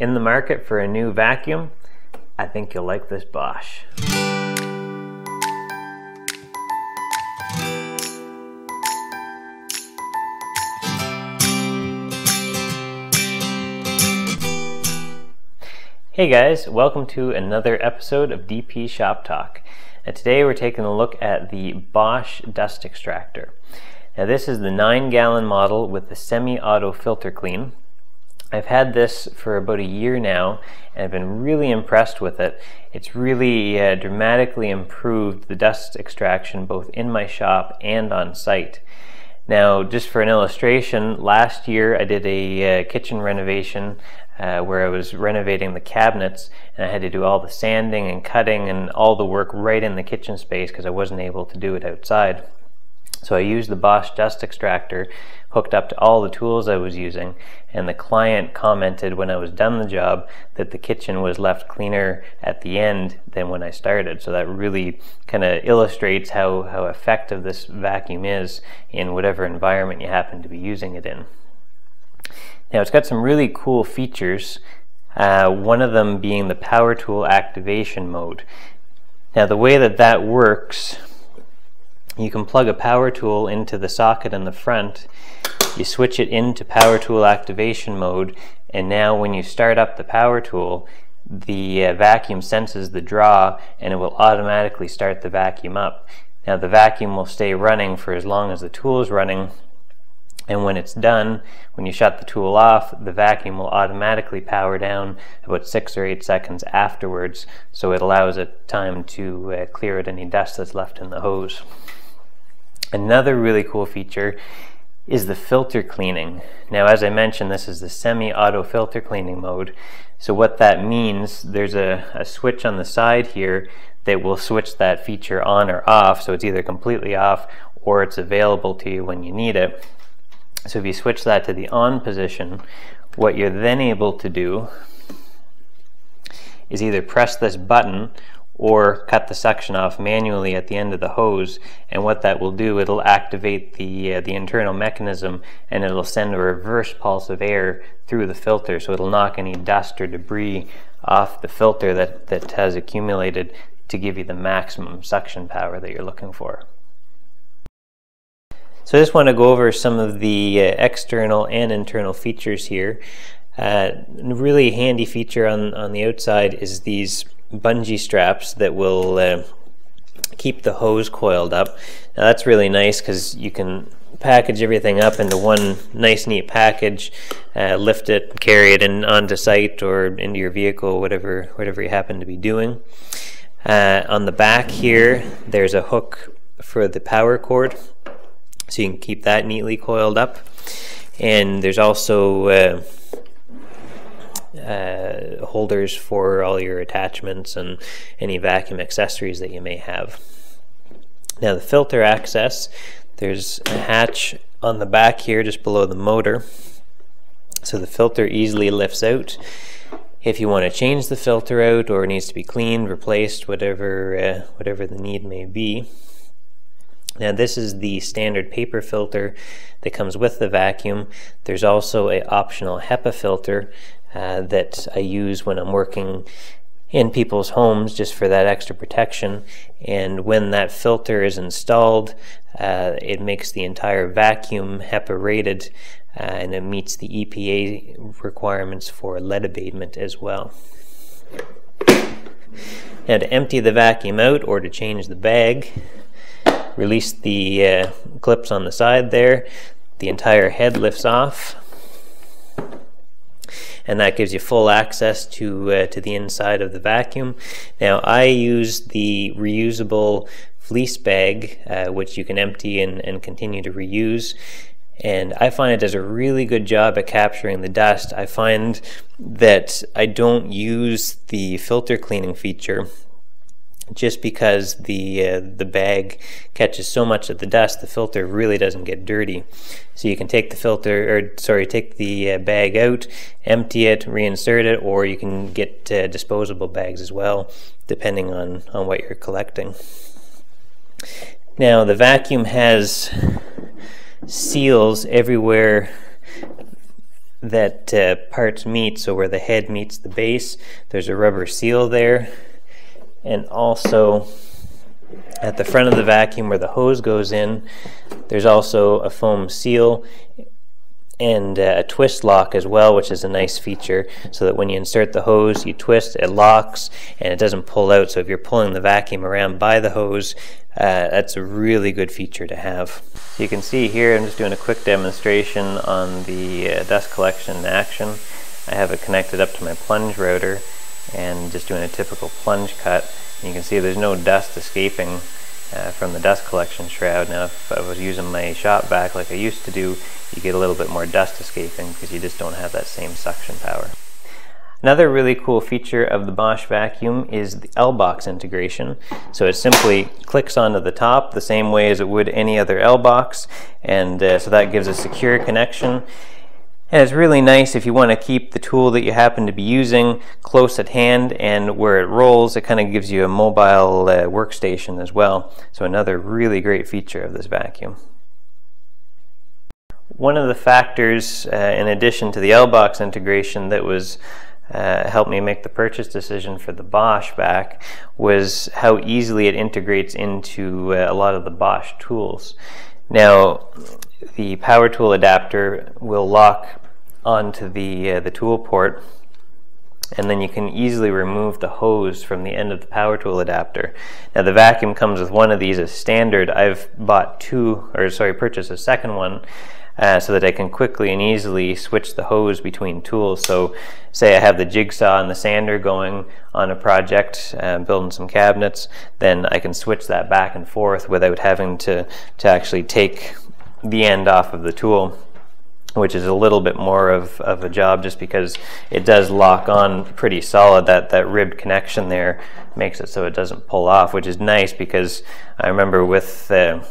in the market for a new vacuum, I think you'll like this Bosch. Hey guys, welcome to another episode of DP Shop Talk. And today we're taking a look at the Bosch dust extractor. Now this is the 9 gallon model with the semi-auto filter clean. I've had this for about a year now and I've been really impressed with it. It's really uh, dramatically improved the dust extraction both in my shop and on site. Now, just for an illustration, last year I did a uh, kitchen renovation uh, where I was renovating the cabinets and I had to do all the sanding and cutting and all the work right in the kitchen space because I wasn't able to do it outside. So I used the Bosch dust extractor hooked up to all the tools I was using and the client commented when I was done the job that the kitchen was left cleaner at the end than when I started. So that really kind of illustrates how, how effective this vacuum is in whatever environment you happen to be using it in. Now it's got some really cool features, uh, one of them being the power tool activation mode. Now the way that that works you can plug a power tool into the socket in the front you switch it into power tool activation mode and now when you start up the power tool the uh, vacuum senses the draw and it will automatically start the vacuum up now the vacuum will stay running for as long as the tool is running and when it's done, when you shut the tool off, the vacuum will automatically power down about six or eight seconds afterwards, so it allows it time to uh, clear out any dust that's left in the hose. Another really cool feature is the filter cleaning. Now, as I mentioned, this is the semi-auto filter cleaning mode. So what that means, there's a, a switch on the side here that will switch that feature on or off. So it's either completely off or it's available to you when you need it. So if you switch that to the on position, what you're then able to do is either press this button or cut the suction off manually at the end of the hose and what that will do it'll activate the uh, the internal mechanism and it'll send a reverse pulse of air through the filter so it'll knock any dust or debris off the filter that that has accumulated to give you the maximum suction power that you're looking for. So I just want to go over some of the uh, external and internal features here. Uh, really handy feature on, on the outside is these bungee straps that will uh, keep the hose coiled up. Now that's really nice because you can package everything up into one nice neat package, uh, lift it, carry it in onto site or into your vehicle, whatever whatever you happen to be doing. Uh, on the back here, there's a hook for the power cord, so you can keep that neatly coiled up. And there's also uh, uh, holders for all your attachments and any vacuum accessories that you may have. Now the filter access, there's a hatch on the back here just below the motor. So the filter easily lifts out. If you want to change the filter out or it needs to be cleaned, replaced, whatever, uh, whatever the need may be. Now this is the standard paper filter that comes with the vacuum. There's also a optional HEPA filter uh, that I use when I'm working in people's homes just for that extra protection. And when that filter is installed, uh, it makes the entire vacuum HEPA rated uh, and it meets the EPA requirements for lead abatement as well. Now to empty the vacuum out or to change the bag, release the uh, clips on the side there, the entire head lifts off and that gives you full access to uh, to the inside of the vacuum. Now I use the reusable fleece bag, uh, which you can empty and, and continue to reuse. And I find it does a really good job at capturing the dust. I find that I don't use the filter cleaning feature just because the uh, the bag catches so much of the dust, the filter really doesn't get dirty. So you can take the filter, or sorry, take the uh, bag out, empty it, reinsert it, or you can get uh, disposable bags as well, depending on on what you're collecting. Now the vacuum has seals everywhere that uh, parts meet. So where the head meets the base, there's a rubber seal there. And also at the front of the vacuum where the hose goes in, there's also a foam seal and uh, a twist lock as well, which is a nice feature so that when you insert the hose, you twist, it locks, and it doesn't pull out. So if you're pulling the vacuum around by the hose, uh, that's a really good feature to have. You can see here, I'm just doing a quick demonstration on the uh, dust collection in action. I have it connected up to my plunge router and just doing a typical plunge cut. And you can see there's no dust escaping uh, from the dust collection shroud. Now if I was using my shop vac like I used to do, you get a little bit more dust escaping because you just don't have that same suction power. Another really cool feature of the Bosch vacuum is the L-Box integration. So it simply clicks onto the top the same way as it would any other L-Box and uh, so that gives a secure connection. And it's really nice if you want to keep the tool that you happen to be using close at hand and where it rolls, it kind of gives you a mobile uh, workstation as well. So another really great feature of this vacuum. One of the factors, uh, in addition to the L-Box integration that was uh, helped me make the purchase decision for the Bosch vac was how easily it integrates into uh, a lot of the Bosch tools. Now, the power tool adapter will lock onto the, uh, the tool port and then you can easily remove the hose from the end of the power tool adapter. Now the vacuum comes with one of these as standard. I've bought two, or sorry, purchased a second one uh, so that I can quickly and easily switch the hose between tools. So say I have the jigsaw and the sander going on a project, uh, building some cabinets, then I can switch that back and forth without having to, to actually take the end off of the tool which is a little bit more of, of a job just because it does lock on pretty solid. That, that ribbed connection there makes it so it doesn't pull off, which is nice because I remember with uh,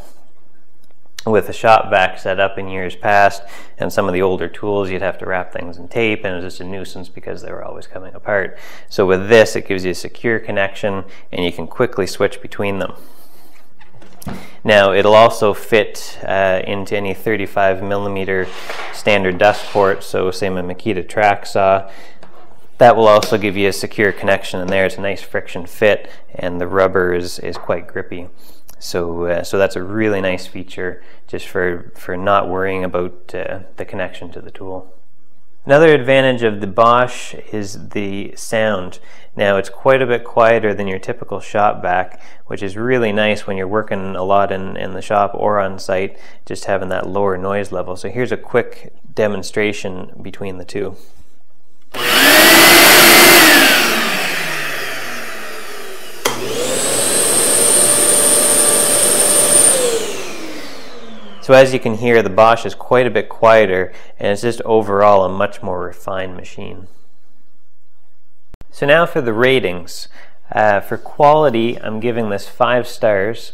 with the shop vac set up in years past and some of the older tools you'd have to wrap things in tape and it was just a nuisance because they were always coming apart. So with this it gives you a secure connection and you can quickly switch between them. Now it'll also fit uh, into any 35 millimeter standard dust port, so say a Makita track saw. That will also give you a secure connection in there. It's a nice friction fit and the rubber is, is quite grippy. So, uh, so that's a really nice feature just for, for not worrying about uh, the connection to the tool. Another advantage of the Bosch is the sound. Now it's quite a bit quieter than your typical shop vac, which is really nice when you're working a lot in, in the shop or on site, just having that lower noise level. So here's a quick demonstration between the two. So as you can hear, the Bosch is quite a bit quieter and it's just overall a much more refined machine. So now for the ratings. Uh, for quality, I'm giving this five stars.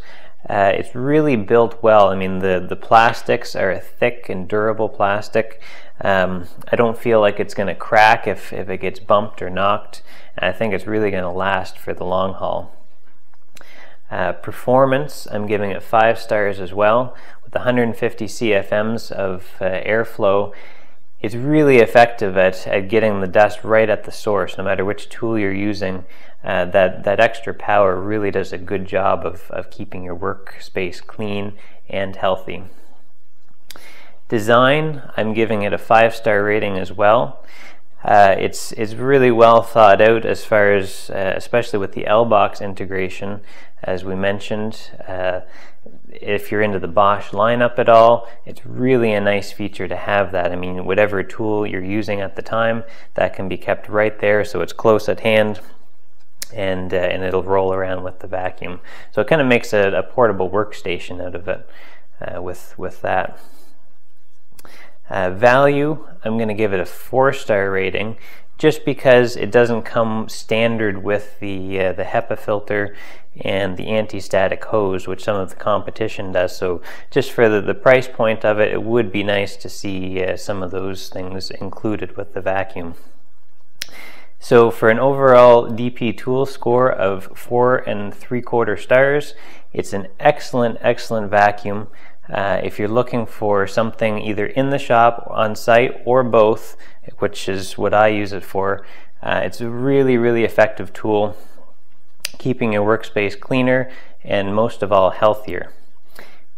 Uh, it's really built well. I mean, the, the plastics are a thick and durable plastic. Um, I don't feel like it's going to crack if, if it gets bumped or knocked. And I think it's really going to last for the long haul. Uh, performance, I'm giving it five stars as well. With 150 CFMs of uh, airflow, it's really effective at, at getting the dust right at the source, no matter which tool you're using. Uh, that, that extra power really does a good job of, of keeping your workspace clean and healthy. Design, I'm giving it a five-star rating as well. Uh, it's it's really well thought out as far as uh, especially with the L-Box integration, as we mentioned. Uh, if you're into the Bosch lineup at all, it's really a nice feature to have that. I mean, whatever tool you're using at the time, that can be kept right there, so it's close at hand. And, uh, and it'll roll around with the vacuum. So it kind of makes a, a portable workstation out of it uh, with, with that. Uh, value, I'm going to give it a four star rating just because it doesn't come standard with the, uh, the HEPA filter and the anti-static hose, which some of the competition does. So just for the, the price point of it, it would be nice to see uh, some of those things included with the vacuum. So for an overall DP tool score of four and three quarter stars, it's an excellent, excellent vacuum. Uh, if you're looking for something either in the shop, on site, or both, which is what I use it for, uh, it's a really, really effective tool, keeping your workspace cleaner and most of all healthier.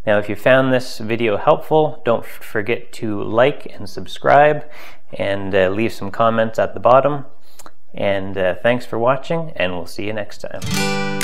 Now, if you found this video helpful, don't forget to like and subscribe and uh, leave some comments at the bottom. And uh, thanks for watching, and we'll see you next time.